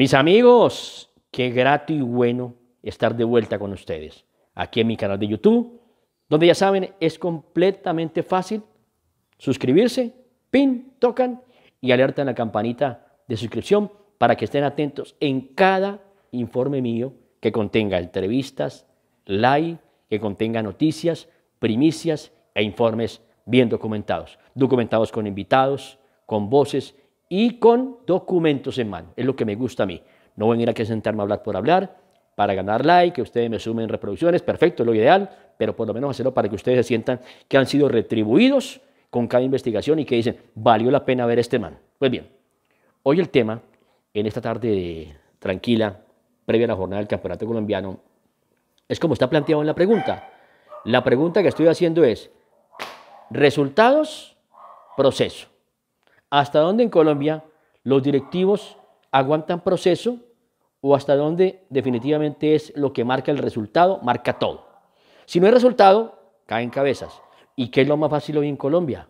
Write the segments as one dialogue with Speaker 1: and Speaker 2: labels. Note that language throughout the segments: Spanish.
Speaker 1: Mis amigos, qué grato y bueno estar de vuelta con ustedes aquí en mi canal de YouTube, donde ya saben, es completamente fácil suscribirse, pin, tocan y alertan la campanita de suscripción para que estén atentos en cada informe mío que contenga entrevistas, live, que contenga noticias, primicias e informes bien documentados, documentados con invitados, con voces y con documentos en mano. Es lo que me gusta a mí. No venir aquí a sentarme a hablar por hablar, para ganar like, que ustedes me sumen reproducciones, perfecto, es lo ideal, pero por lo menos hacerlo para que ustedes se sientan que han sido retribuidos con cada investigación y que dicen, valió la pena ver este man. Pues bien, hoy el tema, en esta tarde tranquila, previa a la jornada del Campeonato Colombiano, es como está planteado en la pregunta. La pregunta que estoy haciendo es, resultados, proceso. ¿Hasta dónde en Colombia los directivos aguantan proceso o hasta dónde definitivamente es lo que marca el resultado, marca todo? Si no hay resultado, caen cabezas. ¿Y qué es lo más fácil hoy en Colombia?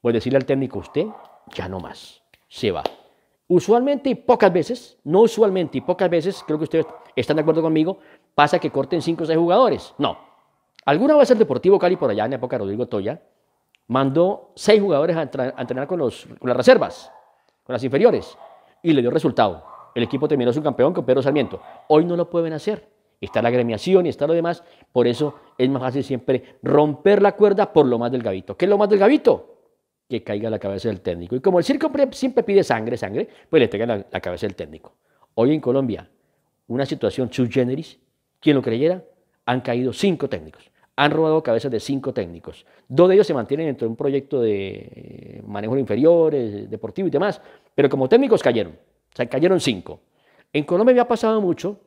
Speaker 1: Pues decirle al técnico, usted ya no más, se va. Usualmente y pocas veces, no usualmente y pocas veces, creo que ustedes están de acuerdo conmigo, pasa que corten 5 o 6 jugadores. No. Alguna vez el Deportivo Cali, por allá en época de Rodrigo Toya, mandó 6 jugadores a, entrenar con, los, con las reservas, con las inferiores, y le dio resultado. El equipo terminó su campeón con Pedro Sarmiento. Hoy no lo pueden hacer. Está la gremiación y está lo demás. Por eso es más fácil siempre romper la cuerda por lo más del gavito. ¿Qué es lo más del gavito? Que caiga la cabeza del técnico. Y como el circo siempre pide sangre, sangre, pues le pega la, cabeza del técnico. Hoy en Colombia, una situación sub generis, quien lo creyera, han caído cinco técnicos. Han robado cabezas de cinco técnicos. Dos de ellos se mantienen dentro de un proyecto de eh, manejo inferiores, deportivo y demás, pero como técnicos cayeron. O sea, cayeron cinco. En Colombia me ha pasado mucho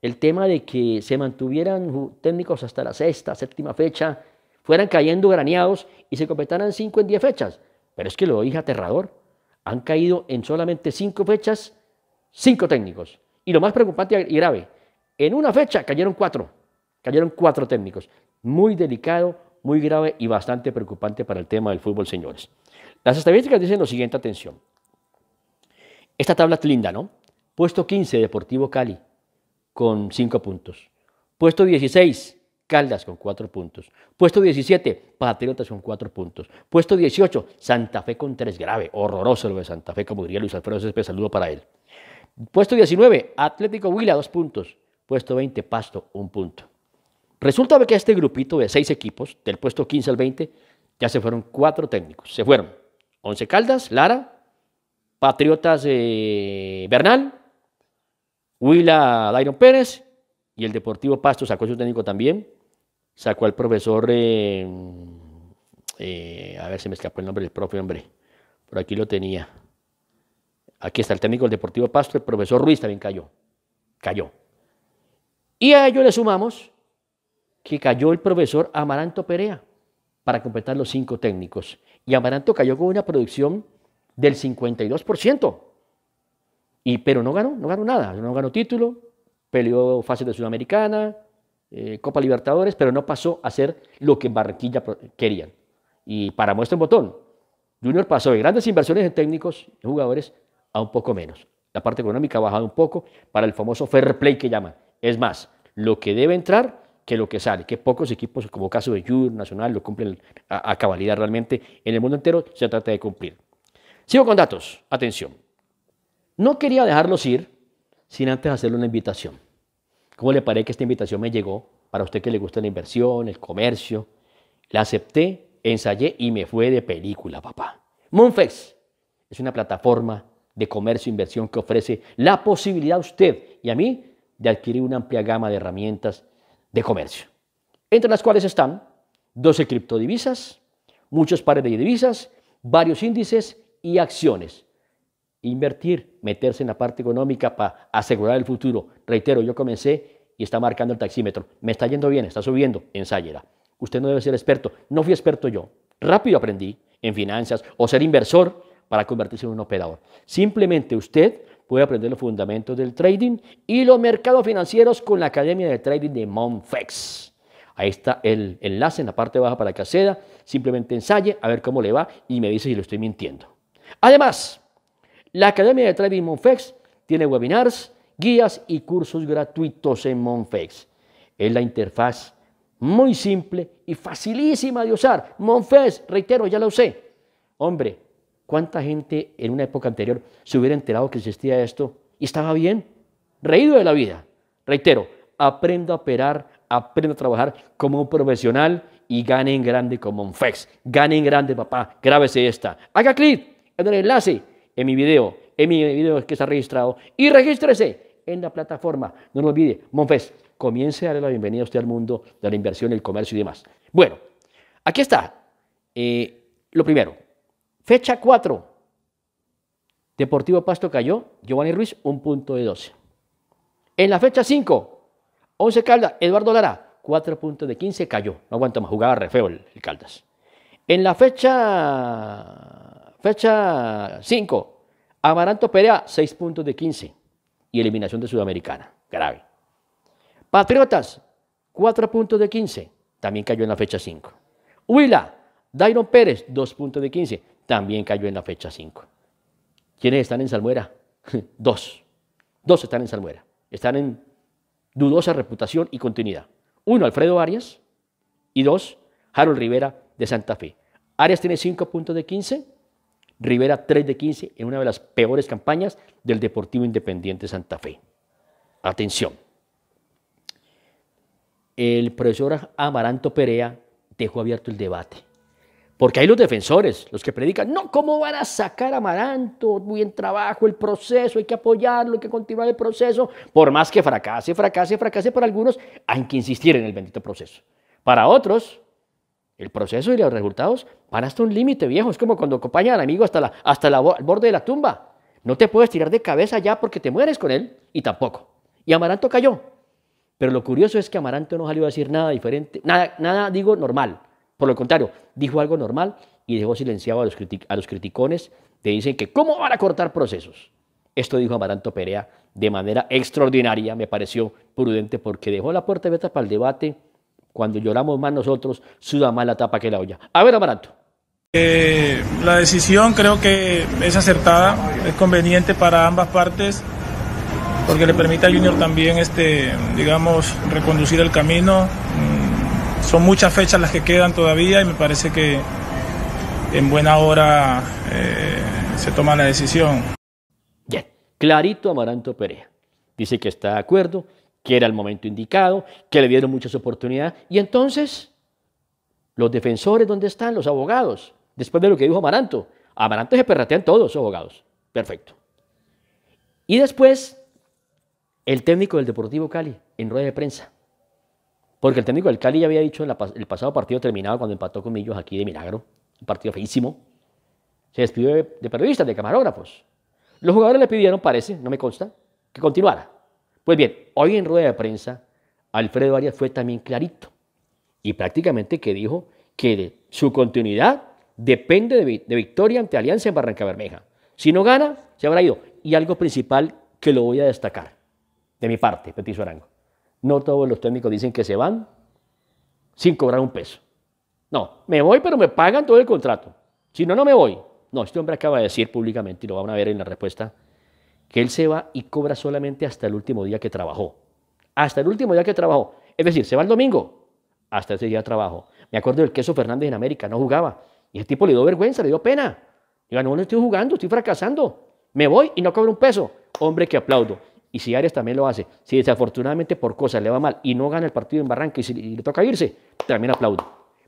Speaker 1: el tema de que se mantuvieran técnicos hasta la sexta, séptima fecha, fueran cayendo graneados y se completaran cinco en diez fechas. Pero es que lo dije aterrador. Han caído en solamente cinco fechas cinco técnicos. Y lo más preocupante y grave, en una fecha cayeron cuatro. Cayeron cuatro técnicos. Muy delicado, muy grave y bastante preocupante para el tema del fútbol, señores. Las estadísticas dicen lo siguiente, atención. Esta tabla es linda, ¿no? Puesto 15, Deportivo Cali, con 5 puntos. Puesto 16, Caldas con 4 puntos. Puesto 17, Patriotas con 4 puntos. Puesto 18, Santa Fe con 3. Grave, horroroso lo de Santa Fe, como diría Luis Alfredo Céspedes, saludo para él. Puesto 19, Atlético Huila, 2 puntos. Puesto 20, Pasto, 1 punto. Resulta que este grupito de 6 equipos, del puesto 15 al 20, ya se fueron 4 técnicos. Se fueron 11 Caldas, Lara, Patriotas Bernal, Huila Dairon Pérez y el Deportivo Pasto sacó su técnico también. Sacó al profesor, eh, eh, a ver si me escapó el nombre del propio hombre, por aquí lo tenía. Aquí está el técnico del Deportivo Pasto, el profesor Ruiz también cayó. Cayó. Y a ello le sumamos que cayó el profesor Amaranto Perea para completar los cinco técnicos. Y Amaranto cayó con una producción del 52%. Y, pero no ganó, no ganó nada, no ganó título, peleó fase de Sudamericana, eh, Copa Libertadores, pero no pasó a ser lo que en Barranquilla querían. Y para muestra un botón, Junior pasó de grandes inversiones en técnicos y jugadores a un poco menos. La parte económica ha bajado un poco para el famoso fair play que llaman. Es más, lo que debe entrar que lo que sale, que pocos equipos, como caso de Junior Nacional, lo cumplen a cabalidad realmente. En el mundo entero se trata de cumplir. Sigo con datos. Atención. No quería dejarlos ir sin antes hacerle una invitación. ¿Cómo le parece que esta invitación me llegó? Para usted que le gusta la inversión, el comercio. La acepté, ensayé y me fue de película, papá. Monfex es una plataforma de comercio e inversión que ofrece la posibilidad a usted y a mí de adquirir una amplia gama de herramientas de comercio, entre las cuales están 12 criptodivisas, muchos pares de divisas, varios índices y acciones. Invertir, meterse en la parte económica para asegurar el futuro. Reitero, yo comencé y está marcando el taxímetro. Me está yendo bien, está subiendo, ensayera. Usted no debe ser experto. No fui experto yo. Rápido aprendí en finanzas o ser inversor para convertirse en un operador. Simplemente usted puede aprender los fundamentos del trading y los mercados financieros con la Academia de Trading de Monfex. Ahí está el enlace en la parte baja para que acceda. Simplemente ensaye a ver cómo le va y me dice si lo estoy mintiendo. Además, la Academia de Trading Monfex tiene webinars, guías y cursos gratuitos en Monfex. Es la interfaz muy simple y facilísima de usar. Monfex, reitero, ya lo usé. Hombre, ¿cuánta gente en una época anterior se hubiera enterado que existía esto y estaba bien? Reído de la vida. Reitero, aprenda a operar, aprenda a trabajar como un profesional y gane en grande como Monfex. Gane en grande, papá. Grábese esta. Haga clic en el enlace en mi video, en mi video que está registrado y regístrese en la plataforma. No lo olvide, Monfex, comience a darle la bienvenida a usted al mundo de la inversión, el comercio y demás. Bueno, aquí está. Eh, lo primero, fecha 4. Deportivo Pasto cayó, Giovanni Ruiz, un punto de 12. En la fecha 5, 11 Caldas, Eduardo Lara, 4 puntos de 15, cayó. No aguanta más, jugaba re feo el, Caldas. En la fecha, fecha 5, Amaranto Perea, 6 puntos de 15 y eliminación de Sudamericana. Grave. Patriotas, 4 puntos de 15, también cayó en la fecha 5. Huila, Dairon Pérez, 2 puntos de 15, también cayó en la fecha 5. ¿Quiénes están en Salmuera? Dos. Dos están en Salmuera. Están en dudosa reputación y continuidad. Uno, Alfredo Arias. Y dos, Harold Rivera de Santa Fe. Arias tiene 5 puntos de 15, Rivera 3 de 15 en una de las peores campañas del Deportivo Independiente Santa Fe. Atención. El profesor Amaranto Perea dejó abierto el debate. Porque hay los defensores, los que predican, no, ¿cómo van a sacar a Amaranto? Muy en trabajo, el proceso, hay que apoyarlo, hay que continuar el proceso. Por más que fracase, fracase, fracase para algunos, hay que insistir en el bendito proceso. Para otros, el proceso y los resultados van hasta un límite, viejo. Es como cuando acompañan al amigo hasta, la, hasta el borde de la tumba. No te puedes tirar de cabeza ya porque te mueres con él, y tampoco. Y Amaranto cayó. Pero lo curioso es que Amaranto no salió a decir nada diferente, nada, nada digo, normal por lo contrario, dijo algo normal y dejó silenciado a los, a los criticones que dicen que cómo van a cortar procesos. Esto dijo Amaranto Perea de manera extraordinaria, me pareció prudente porque dejó la puerta abierta para el debate. Cuando lloramos más nosotros, suda más la tapa que la olla. A ver, Amaranto.
Speaker 2: Eh, la decisión creo que es acertada, es conveniente para ambas partes porque le permite a Junior también, este, digamos, reconducir el camino, son muchas fechas las que quedan todavía y me parece que en buena hora eh, se toma la decisión.
Speaker 1: Bien, clarito Amaranto Perea. Dice que está de acuerdo, que era el momento indicado, que le dieron muchas oportunidades. Y entonces, los defensores, ¿dónde están? Los abogados. Después de lo que dijo Amaranto. Amaranto se perratean todos los abogados. Perfecto. Y después, el técnico del Deportivo Cali, en rueda de prensa. Porque el técnico del Cali ya había dicho en el pasado partido terminado cuando empató con Millos aquí de milagro, un partido feísimo. Se despidió de, periodistas, de camarógrafos. Los jugadores le pidieron, parece, no me consta, que continuara. Pues bien, hoy en rueda de prensa, Alfredo Arias fue también clarito y prácticamente que dijo que su continuidad depende de, de victoria ante Alianza en Barranca Bermeja. Si no gana, se habrá ido. Y algo principal que lo voy a destacar, de mi parte, Petiso Arango. No todos los técnicos dicen que se van sin cobrar un peso. No, me voy, pero me pagan todo el contrato. Si no, no me voy. No, este hombre acaba de decir públicamente, y lo van a ver en la respuesta, que él se va y cobra solamente hasta el último día que trabajó. Hasta el último día que trabajó. Es decir, se va el domingo, hasta ese día trabajo. Me acuerdo del queso Fernández en América, no jugaba. Y el tipo le dio vergüenza, le dio pena. Diga, no, no estoy jugando, estoy fracasando. Me voy y no cobro un peso. Hombre que aplaudo. Y si Arias también lo hace, si desafortunadamente por cosas le va mal y no gana el partido en Barranca y, le toca irse, también aplaudo.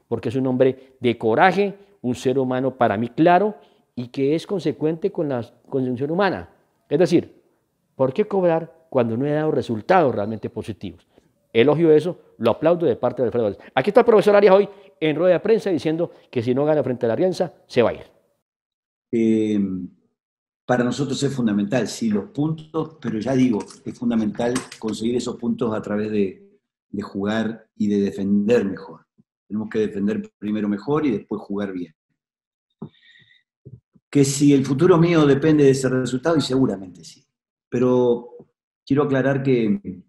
Speaker 1: Porque es un hombre de coraje, un ser humano para mí claro y que es consecuente con la condición humana. Es decir, ¿por qué cobrar cuando no he dado resultados realmente positivos? Elogio eso, lo aplaudo de parte de Alfredo. Aquí está el profesor Arias hoy en rueda de prensa diciendo que si no gana frente a la Alianza, se va a ir.
Speaker 3: Eh, para nosotros es fundamental, sí, los puntos, pero ya digo, es fundamental conseguir esos puntos a través de, jugar y de defender mejor. Tenemos que defender primero mejor y después jugar bien. Que si el futuro mío depende de ese resultado, y seguramente sí. Pero quiero aclarar que,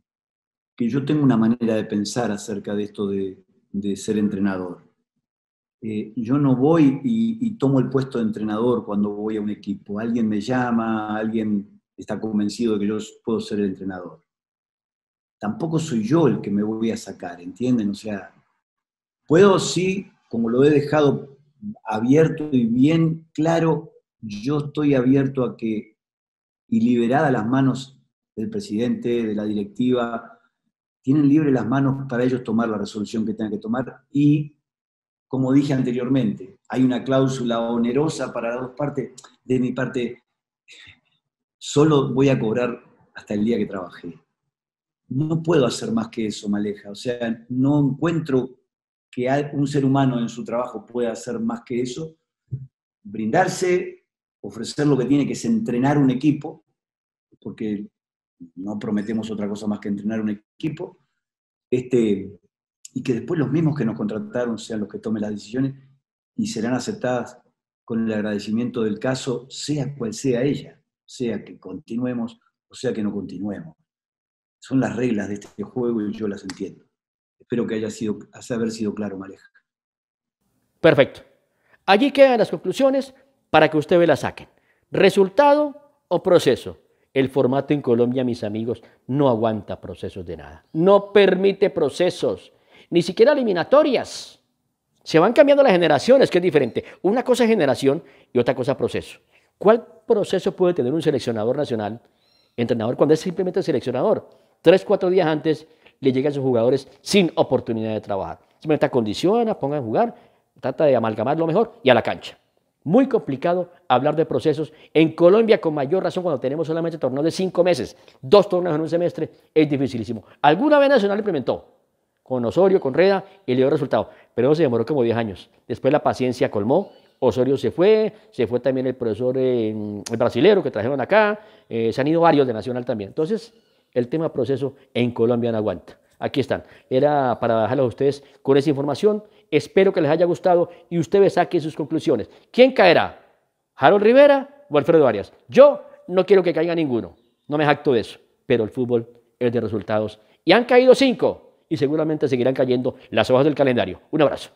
Speaker 3: que yo tengo una manera de pensar acerca de esto de, de ser entrenador. Eh, yo no voy y, tomo el puesto de entrenador cuando voy a un equipo. Alguien me llama, alguien está convencido de que yo puedo ser el entrenador. Tampoco soy yo el que me voy a sacar, ¿entienden? O sea, puedo sí, como lo he dejado abierto y bien claro, yo estoy abierto a que, y liberada las manos del presidente, de la directiva, tienen libre las manos para ellos tomar la resolución que tengan que tomar y, como dije anteriormente, hay una cláusula onerosa para las dos partes. De mi parte, solo voy a cobrar hasta el día que trabajé. No puedo hacer más que eso, Maleja. O sea, no encuentro que un ser humano en su trabajo pueda hacer más que eso. Brindarse, ofrecer lo que tiene, que es entrenar un equipo, porque no prometemos otra cosa más que entrenar un equipo, este, y que después los mismos que nos contrataron sean los que tomen las decisiones y serán aceptadas con el agradecimiento del caso, sea cual sea ella, sea que continuemos o sea que no continuemos. Son las reglas de este juego y yo las entiendo. Espero que haya sido, haber sido claro, Maleja.
Speaker 1: Perfecto. Allí quedan las conclusiones para que ustedes las saquen. Resultado o proceso. El formato en Colombia, mis amigos, no aguanta procesos de nada. No permite procesos, ni siquiera eliminatorias. Se van cambiando las generaciones, que es diferente. Una cosa es generación y otra cosa proceso. ¿Cuál proceso puede tener un seleccionador nacional, entrenador, cuando es simplemente seleccionador? Tres, cuatro días antes le llega a sus jugadores sin oportunidad de trabajar. Simplemente condiciona, pongan a jugar, trata de amalgamar lo mejor y a la cancha. Muy complicado hablar de procesos. En Colombia, con mayor razón, cuando tenemos solamente torneos de cinco meses, dos torneos en un semestre, es dificilísimo. Alguna vez Nacional implementó, con Osorio, con Reda, y le dio resultado, pero se demoró como 10 años. Después la paciencia colmó, Osorio se fue, se fue también el profesor el brasilero que trajeron acá, eh, se han ido varios de Nacional también. Entonces, el tema proceso en Colombia no aguanta. Aquí están. Era para dejarlos a ustedes con esa información. Espero que les haya gustado y ustedes saquen sus conclusiones. ¿Quién caerá? ¿Harold Rivera o Alfredo Arias? Yo no quiero que caiga ninguno. No me jacto de eso. Pero el fútbol es de resultados. Y han caído cinco y seguramente seguirán cayendo las hojas del calendario. Un abrazo.